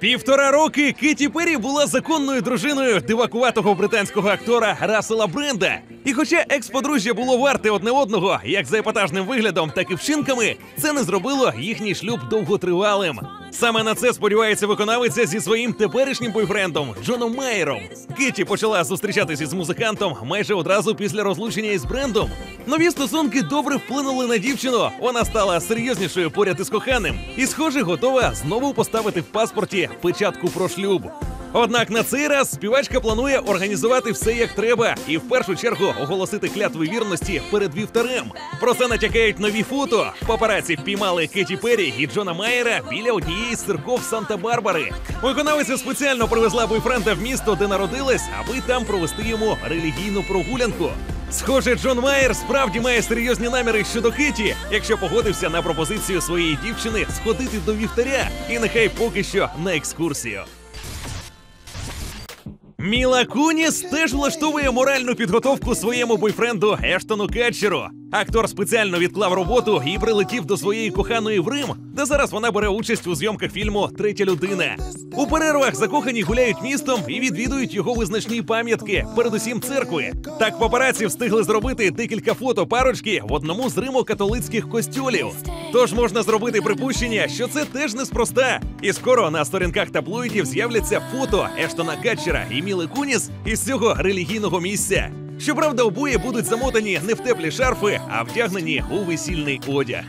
Півтора роки Киті Перрі була законною дружиною дивакуватого британського актора Рассела Бренда. І хоча екс-подружжя було варте одне одного, як за епатажним виглядом, так і вчинками, це не зробило їхній шлюб довготривалим. Саме на це сподівається виконавиця зі своїм теперішнім бойфрендом Джоном Майером. Киті почала зустрічатися із музикантом майже одразу після розлучення із брендом. Нові стосунки добре вплинули на дівчину. Вона стала серйознішою поряд із коханим і, схоже, готова знову поставити в паспорті печатку про шлюб. Однак на цей раз співачка планує організувати все як треба і в першу чергу оголосити клятви вірності перед вівтарем. Про це натякають нові фото. Папараці впіймали Кеті Перрі і Джона Майера біля однієї з церков Санта-Барбари. Виконавиця спеціально привезла бойфренда в місто, де народилась, аби там провести йому релігійну прогулянку. Схоже, Джон Майер справді має серйозні наміри щодо Кеті, якщо погодився на пропозицію своєї дівчини сходити до вівтаря, і нехай поки що на екскурсію. Міла Куніс теж влаштовує моральну підготовку своєму бойфренду Ештону Кетчеру. Актор спеціально відклав роботу і прилетів до своєї коханої в Рим, де зараз вона бере участь у зйомках фільму Третя людина. У перервах закохані гуляють містом і відвідують його визначні пам'ятки, передусім церкви. Так папараці встигли зробити декілька фото парочки в одному з римо-католицьких костюлів. Тож можна зробити припущення, що це теж неспроста. І скоро на сторінках таблоїдів з'являться фото Ештона Катчера і Міли Куніс із цього релігійного місця. Щоправда, обоє будуть замотані не в теплі шарфи, а вдягнені у весільний одяг.